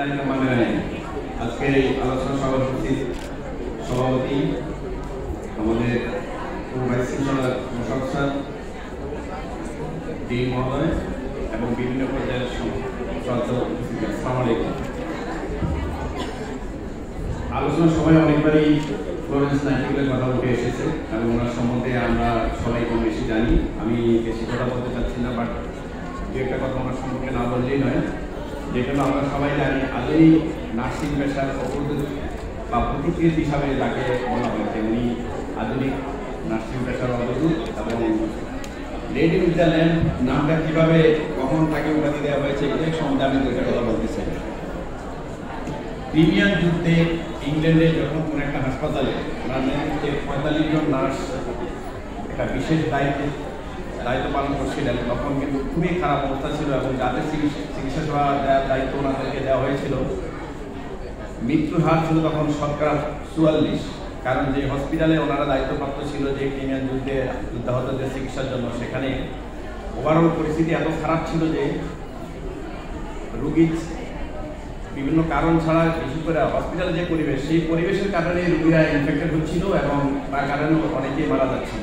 বিসমিল্লাহির রহমানির অনেকবারই ফ্লোরেন্স কথা উঠে এসেছে এবং ওনার সম্বন্ধে আমরা সবাই কম বেশি জানি। আমি বেশি কথা বলতে চাচ্ছি না, বাট দু একটা কথা ওনার সম্পর্কে না বললেই নয়। যেগুলো আমরা সবাই জানি আধুনিক নার্সিং পেশার অগ্রদূত বা প্রতিকৃত হিসাবে যাকে বলা হয়েছে উনি আধুনিক নার্সিং পেশার অগ্রদূত এবং লেডি উইথ দ্য ল্যাম্প নামটা কীভাবে কখন তাকে উপাধি দেওয়া হয়েছে, এটাই সম্বন্ধে আমি দুইটা কথা বলতে চাই। প্রিমিয়ার যুদ্ধে ইংল্যান্ডে যখন কোনো একটা হাসপাতালে ওনার নেতৃত্বে পঁয়তাল্লিশ জন নার্স, একটা বিশেষ দায়িত্ব দায়িত্ব পালন করছিলেন, তখন কিন্তু খুবই খারাপ অবস্থা ছিল এবং যাদের চিকিৎসা সেবা দেওয়ার দায়িত্ব ওনাদেরকে দেওয়া হয়েছিল, মৃত্যুর হার ছিল তখন শতকরা চুয়াল্লিশ, কারণ যে হসপিটালে ওনারা দায়িত্বপ্রাপ্ত ছিল, যে ক্রিমিয়ান যুদ্ধে যুদ্ধাহতদের চিকিৎসার জন্য, সেখানে ওভারঅল পরিস্থিতি এত খারাপ ছিল যে রুগীর বিভিন্ন কারণ ছাড়া বিশেষ করে হসপিটালে যে পরিবেশ, সেই পরিবেশের কারণে রুগীরা ইনফেক্টেড হচ্ছিল এবং তার কারণে অনেকেই মারা যাচ্ছিল।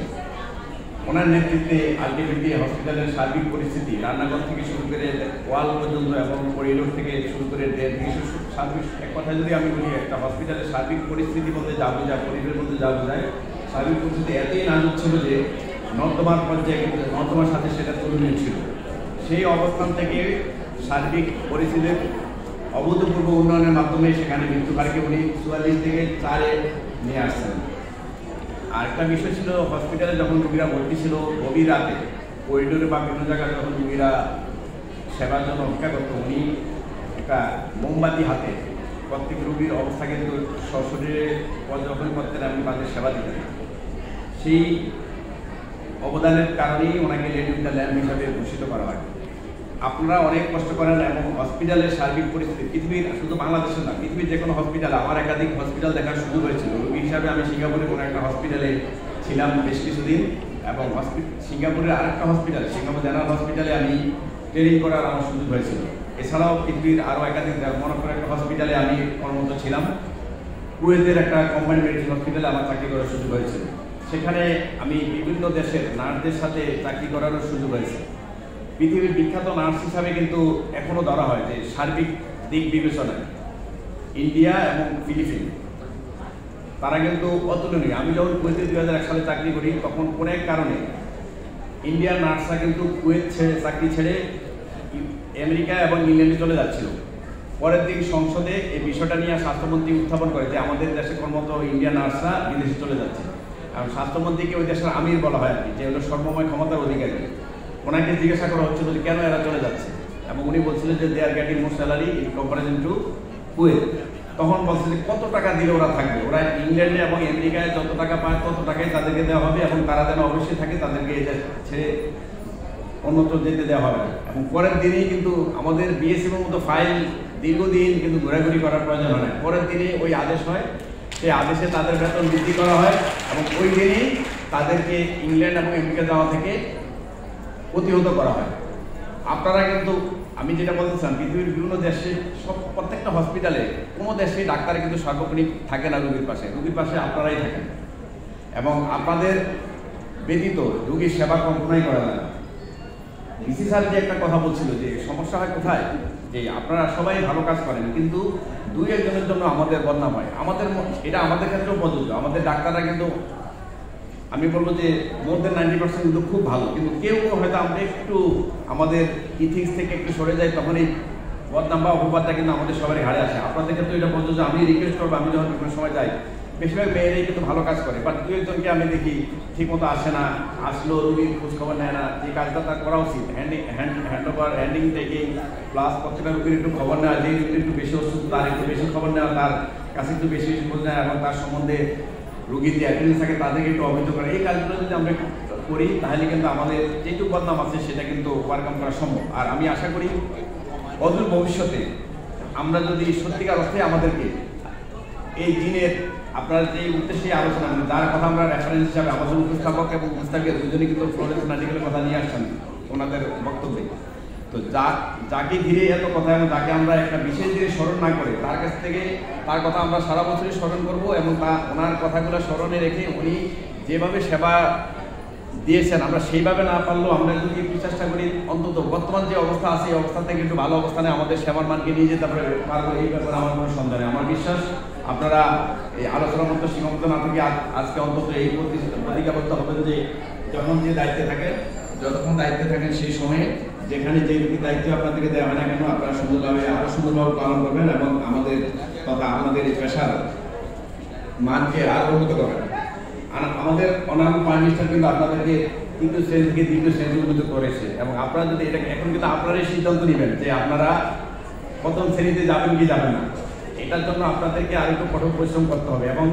ওনার নেতৃত্বে আলটিমেটলি হসপিটালের সার্বিক পরিস্থিতি, রান্নাঘর থেকে শুরু করে ওয়াল পর্যন্ত এবং করিডোর থেকে শুরু করে ডেড থেকে সার্বিক, এক কথা যদি আমি বলি, একটা হসপিটালের সার্বিক পরিস্থিতি বলতে যা বোঝায় পরিবেশের মধ্যে যা বোঝায় সার্বিক পরিস্থিতি এতই নাজুক ছিল যে নর্দমার পর্যায়ে কিন্তু নর্দমার সাথে সেটা তুলনীয় ছিল। সেই অবস্থান থেকে সার্বিক পরিস্থিতির অভূতপূর্ব উন্নয়নের মাধ্যমে সেখানে মৃত্যুহারকে উনি চুয়াল্লিশ থেকে চারে নিয়ে আসছেন। আরেকটা বিষয় ছিল হসপিটালে যখন রুগীরা ভর্তি ছিল গভীর রাতে করিডোরে বা বিভিন্ন জায়গায় যখন রুগীরা সেবার জন্য অপেক্ষা করতো, উনি একটা মোমবাতি হাতে প্রত্যেক রুগীর অবস্থা কিন্তু সশরীরে পর্যবেক্ষণ করতেন এবং তাদের সেবা দিতেন। সেই অবদানের কারণেই ওনাকে লেডি উইথ ল্যাম্প হিসাবে ঘোষিত করা হয়। আপনারা অনেক কষ্ট করেন এবং হসপিটালের সার্বিক পরিস্থিতি, পৃথিবীর, শুধু বাংলাদেশের না, পৃথিবীর যে কোনো হসপিটাল আমার একাধিক হসপিটাল দেখার সুযোগ হয়েছিল। রোগী হিসাবে আমি সিঙ্গাপুরে কোনো একটা হসপিটালে ছিলাম বেশ কিছুদিন এবং সিঙ্গাপুরের আরেকটা হসপিটাল সিঙ্গাপুর জেনারেল হসপিটালে আমি ট্রেনিং করার আমার সুযোগ হয়েছিল। এছাড়াও পৃথিবীর আরও একাধিক মনে করে একটা হসপিটালে আমি কর্মরত ছিলাম। কুয়েতের একটা কোম্পানি মেডিকেল হসপিটালে আমার চাকরি করার সুযোগ হয়েছিল। সেখানে আমি বিভিন্ন দেশের নার্সদের সাথে চাকরি করারও সুযোগ হয়েছে। পৃথিবীর বিখ্যাত নার্স হিসাবে কিন্তু এখনও ধরা হয় যে সার্বিক দিক বিবেচনায়। ইন্ডিয়া এবং ফিলিপিন, তারা কিন্তু অতুলনীয়। আমি যখন কুয়েতে দুই হাজার এক সালে চাকরি করি, তখন কোনো এক কারণে ইন্ডিয়ান নার্সরা কিন্তু কুয়েত ছেড়ে, চাকরি ছেড়ে আমেরিকা এবং ইংল্যান্ডে চলে যাচ্ছিল। পরের দিন সংসদে এই বিষয়টা নিয়ে স্বাস্থ্যমন্ত্রী উত্থাপন করে যে আমাদের দেশে কর্মরত ইন্ডিয়ান নার্সরা বিদেশে চলে যাচ্ছে। এবং স্বাস্থ্যমন্ত্রীকে ওই দেশের আমির বলা হয় আর কি, যে হলো সর্বময় ক্ষমতার অধিকারী। ওনাকে জিজ্ঞাসা করা হচ্ছিল যে কেন এরা চলে যাচ্ছে। এবং উনি বলছিলেন যে they are getting more salary in comparison to Kuwait তখন বলছে যে কত টাকা দিলে ওরা থাকবে? ওরা ইংল্যান্ডে এবং আমেরিকায় যত টাকা পায়, তত টাকাই তাদেরকে দেওয়া হবে এবং তারা যেন অবশ্যই থাকে, তাদেরকে ছেড়ে অন্যত্র যেতে দেওয়া হবে এবং পরের দিনেই কিন্তু আমাদের বিএসএফের মতো ফাইল দীর্ঘদিন কিন্তু ঘোরাঘুরি করার প্রয়োজন হয় না। পরের দিনে ওই আদেশ হয়। সেই আদেশে তাদের বেতন বৃদ্ধি করা হয় এবং ওই দিনেই তাদেরকে ইংল্যান্ড এবং আমেরিকা যাওয়া থেকে প্রতিহত করা হয়। আপনারা কিন্তু, আমি যেটা বলতেছিলাম পৃথিবীর বিভিন্ন দেশে, সব, প্রত্যেকটা হসপিটালে কোনো দেশে ডাক্তার কিন্তু সর্বক্ষণিক থাকে না রুগীর পাশে। রুগীর পাশে আপনারাই থাকেন। এবং আপনাদের ব্যতীত রুগীর সেবা কল্পনাই করা যায় না। ডিসি স্যার যে একটা কথা বলছিল যে, সমস্যা হয় কোথায়? যে, আপনারা সবাই ভালো কাজ করেন, কিন্তু দুই একজনের জন্য আমাদের বদনাম হয়। আমাদের এটা আমাদের ক্ষেত্রেও প্রযোজ্য। আমাদের ডাক্তাররা কিন্তু আমি বলব যে মোর দেন নাইনটি পার্সেন্ট কিন্তু খুব ভালো। কিন্তু কেউ হয়তো আমরা একটু আমাদের ইথিক্স থেকে একটু সরে যাই, তখন এই বদনাম বা অপবাদটা কিন্তু আমাদের সবারই ঘাড়ে আসে। আপনাদের ক্ষেত্রে এটা বলছো যে আমি রিকোয়েস্ট করব, আমি যখন বিভিন্ন সময় যাই, বেশিরভাগ মেয়েরাই কিন্তু ভালো কাজ করে। বাট দু একজনকে আমি দেখি ঠিক মতো আসে না, আসলো রুগীর খোঁজখবর নেয় না, যে কাজটা তার করা উচিত। Handing hand hand over handing taking plus প্রত্যেকটা রুগীর একটু খবর নেওয়া, যে একটু বেশি অসুস্থ, তার একটু বেশি খবর নেওয়া, তার কাছে একটু বেশি খোঁজ নেওয়া এবং তার সম্বন্ধে রুগীর যে অ্যাটেন্ডেন্স থাকে, তাদেরকে একটু অবহিত করে। এই কাজগুলো যদি আমরা করি, তাহলে কিন্তু আমাদের যেটুকু বদনাম আছে, সেটা কিন্তু ওভারকাম করা সম্ভব। আর আমি আশা করি, অদূর ভবিষ্যতে আমরা যদি সত্যিকার অর্থে আমাদেরকে এই দিনের আপনার যে উদ্দেশ্যে আলোচনা মানে যার কথা আমরা রেফারেন্স হিসাবে আমাদের উপস্থাপক এবং মুস্তাকের দুজনে কিন্তু ফ্লোরেন্স নাটিকের কথা নিয়ে আসছেন, ওনাদের বক্তব্যে। তো যা, যাকে ঘিরে এত কথা এবং যাকে আমরা একটা বিশেষ দিনে স্মরণ না করে, তার কাছ থেকে তার কথা আমরা সারা বছরই স্মরণ করব এবং তা ওনার কথাগুলো স্মরণে রেখে উনি যেভাবে সেবা দিয়েছেন, আমরা সেইভাবে না পারলেও আমরা যদি একটু চেষ্টা করি, অন্তত বর্তমান যে অবস্থা আছে, এই অবস্থা থেকে একটু ভালো অবস্থানে আমাদের সেবার মানকে নিয়ে যেতে পারবে, পারব, এই ব্যাপারে আমার কোনো সন্দেহ নেই। আমার বিশ্বাস, আপনারা এই আলোচনার মতো সীমাবদ্ধ না থেকে আজ- আজকে অন্তত এই প্রতি- প্রতিজ্ঞাবদ্ধ হবেন যে যখন যে দায়িত্বে থাকেন যতক্ষণ দায়িত্বে থাকেন সেই সময়ে যেখানে যে দায়িত্ব আপনাদেরকে দেওয়া হয় না কেন, আপনারা সুন্দরভাবে, আরও সুন্দরভাবে পালন করবেন এবং আমাদের তথা আমাদের এই পেশার মানকে আরও উন্নত করবেন আমাদের অন্যান্য প্রাইম মিনিস্টার কিন্তু আপনাদেরকে তৃতীয় শ্রেণি থেকে দ্বিতীয় শ্রেণি উন্নত করেছে এবং আপনারা যদি এটা এখন কিন্তু আপনারাই সিদ্ধান্ত নেবেন যে আপনারা প্রথম শ্রেণীতে যাবেন কি যাবেন না। এটার জন্য আপনাদেরকে আর একটু কঠোর পরিশ্রম করতে হবে। এবং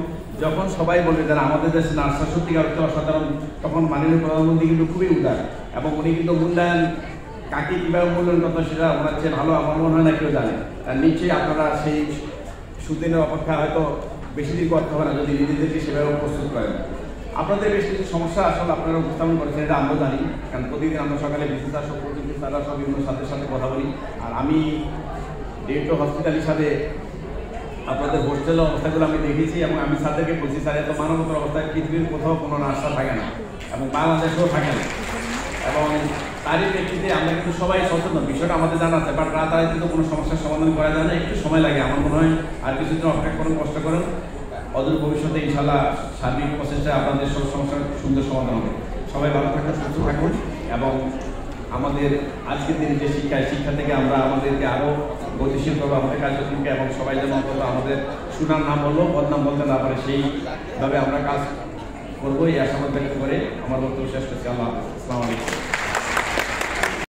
যখন সবাই বলবে যারা আমাদের দেশে নার্সার সত্যিকার অর্থে অসাধারণ, তখন মাননীয় প্রধানমন্ত্রী কিন্তু খুবই উদার এবং উনি কিন্তু মূল্যায়ন কাকে কীভাবে মূল্যায়ন করতে সেটা ওনার চেয়ে ভালো আমার মনে হয় না, কেউ জানে। নিশ্চয়ই আপনারা সেই সুদিনের অপেক্ষা হয়তো বেশি দিন করতে হবে না, যদি নিজেদেরকে সেভাবে প্রস্তুত করেন। আপনাদের বেশ কিছু সমস্যা আসলে আপনারা উপস্থাপন করেছেন, এটা আমরা জানি। কারণ প্রতিদিন আমরা সকালে বিসিস সব প্রতিদিন তারা সব বিভিন্ন সাথে সাথে কথা বলি। আর আমি ডেটো হসপিটাল হিসাবে আপনাদের হোস্টেলের অবস্থাগুলো আমি দেখেছি এবং আমি স্যারদেরকে বলছি, স্যার, এত মানবতার অবস্থায় পৃথিবীর কোথাও কোনো নার্সার থাকে না এবং বাংলাদেশেও থাকে না। এবং তারই প্রেক্ষিতে আমরা কিন্তু সবাই সচেতন, বিষয়টা আমাদের জানা আছে বাট রাতারাতি কিন্তু কোনো সমস্যার সমাধান করা যায় না, একটু সময় লাগে আমার মনে হয়, আর কিছুদিন অপেক্ষা করুন, কষ্ট করেন। অদূর ভবিষ্যতে ইনশাল্লাহ সার্বিক প্রচেষ্টায় আপনাদের সব সমস্যার সুন্দর সমাধান হবে। সবাই ভালো থাকুন, সুস্থ থাকুন এবং আমাদের আজকের দিনে যে শিক্ষায় শিক্ষা থেকে আমরা আমাদেরকে আরও গতিশীলভাবে আমাদের কার্যক্রমকে এবং সবাই যেন অন্তত আমাদের সুনাম নাম বলল বদনাম বলতে না পারে, সেইভাবে আমরা কাজ করব, এই ব্যক্ত করে আমার বক্তব্য শেষ করছি। আল্লাহ আসসালামু আলাইকুম।